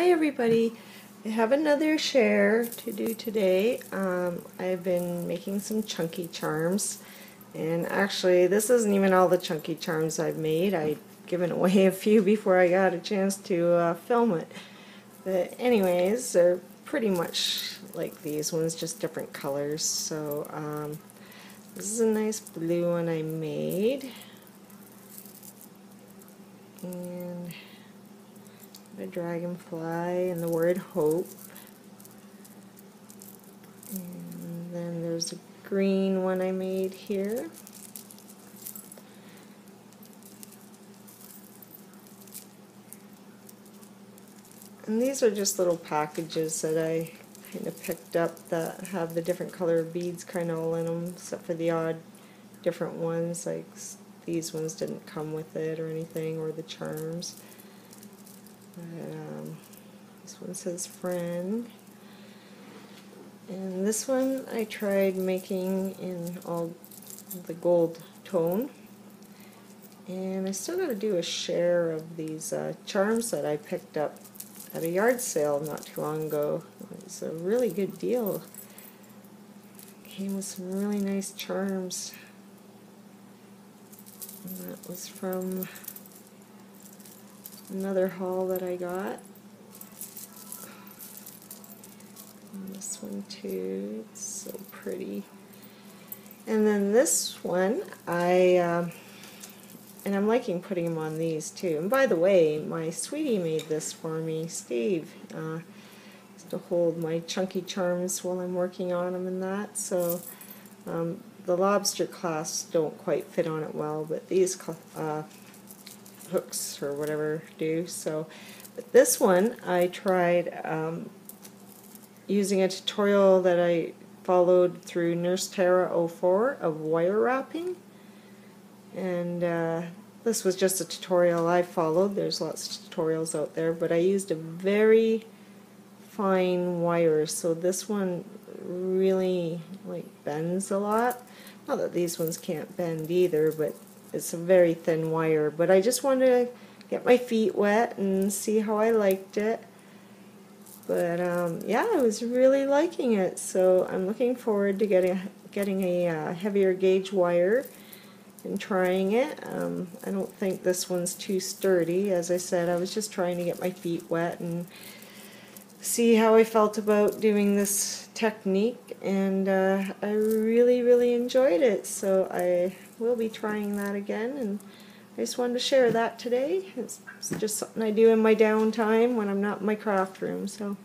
Hi everybody. I have another share to do today. Um, I've been making some chunky charms and actually this isn't even all the chunky charms I've made. I've given away a few before I got a chance to uh, film it. But anyways, they're pretty much like these ones, just different colors. So um, this is a nice blue one I made. And a dragonfly and the word hope. And then there's a green one I made here. And these are just little packages that I kind of picked up that have the different color beads kind of all in them, except for the odd different ones, like these ones didn't come with it or anything, or the charms. Um, this one says friend. And this one I tried making in all the gold tone. And I still got to do a share of these uh, charms that I picked up at a yard sale not too long ago. It's a really good deal. Came with some really nice charms. And that was from another haul that I got. And this one too, it's so pretty. And then this one, I, uh, and I'm liking putting them on these too. And by the way, my sweetie made this for me, Steve, uh, to hold my chunky charms while I'm working on them and that. So um, the lobster clasps don't quite fit on it well, but these uh, hooks or whatever do. So, but this one I tried um, using a tutorial that I followed through Nurse Tara 04 of wire wrapping. And uh, this was just a tutorial I followed. There's lots of tutorials out there, but I used a very fine wire. So this one really like bends a lot. Not that these ones can't bend either, but it's a very thin wire, but I just wanted to get my feet wet and see how I liked it. But um, yeah, I was really liking it, so I'm looking forward to getting getting a uh, heavier gauge wire and trying it. Um, I don't think this one's too sturdy. As I said, I was just trying to get my feet wet and see how I felt about doing this technique and uh, I really really enjoyed it. So I will be trying that again and I just wanted to share that today. It's, just something I do in my downtime when I'm not in my craft room. So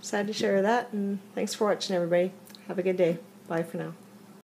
decided to share that and thanks for watching everybody. Have a good day. Bye for now